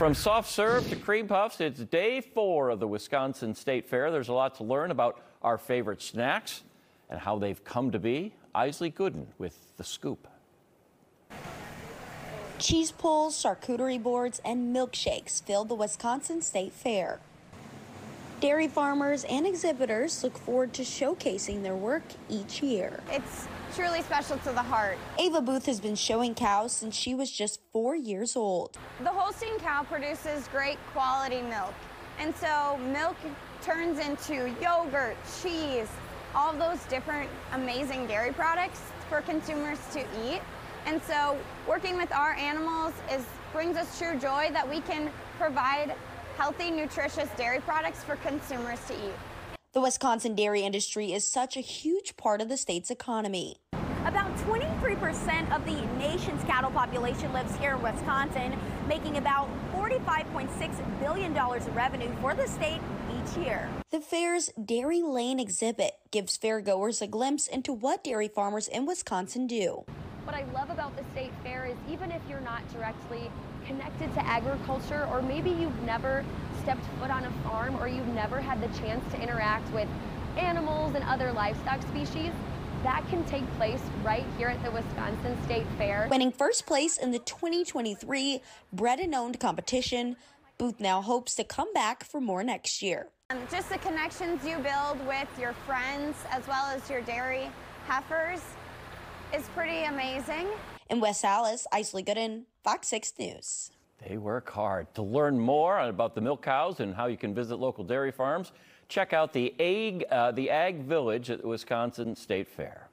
From soft serve to cream puffs, it's day four of the Wisconsin State Fair. There's a lot to learn about our favorite snacks and how they've come to be. Isley Gooden with the scoop. Cheese pulls, charcuterie boards, and milkshakes filled the Wisconsin State Fair. Dairy farmers and exhibitors look forward to showcasing their work each year. It's truly special to the heart. Ava Booth has been showing cows since she was just four years old. The Holstein cow produces great quality milk. And so milk turns into yogurt, cheese, all those different amazing dairy products for consumers to eat. And so working with our animals is brings us true joy that we can provide healthy, nutritious dairy products for consumers to eat. The Wisconsin dairy industry is such a huge part of the state's economy. About 23% of the nation's cattle population lives here in Wisconsin, making about $45.6 billion in revenue for the state each year. The fair's Dairy Lane exhibit gives fairgoers a glimpse into what dairy farmers in Wisconsin do. What I love about the state fair is even if you're not directly connected to agriculture or maybe you've never stepped foot on a farm or you've never had the chance to interact with animals and other livestock species, that can take place right here at the Wisconsin State Fair. Winning first place in the 2023 Bred and Owned competition, Booth now hopes to come back for more next year. Um, just the connections you build with your friends as well as your dairy heifers is pretty amazing. In West Allis, Isley Gooden, Fox 6 News. They work hard. To learn more about the milk cows and how you can visit local dairy farms, check out the Ag, uh, the Ag Village at the Wisconsin State Fair.